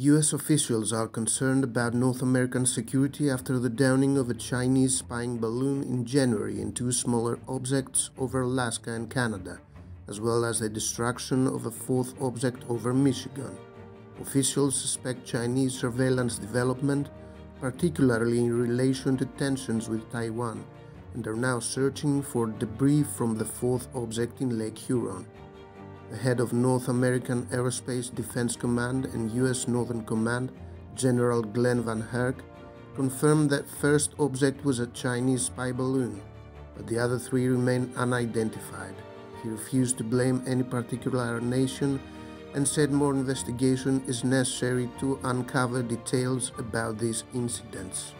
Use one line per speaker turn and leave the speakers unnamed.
US officials are concerned about North American security after the downing of a Chinese spying balloon in January and two smaller objects over Alaska and Canada, as well as the destruction of a fourth object over Michigan. Officials suspect Chinese surveillance development, particularly in relation to tensions with Taiwan, and are now searching for debris from the fourth object in Lake Huron the head of North American Aerospace Defense Command and U.S. Northern Command, General Glen VanHerck, confirmed that first object was a Chinese spy balloon, but the other three remain unidentified. He refused to blame any particular nation and said more investigation is necessary to uncover details about these incidents.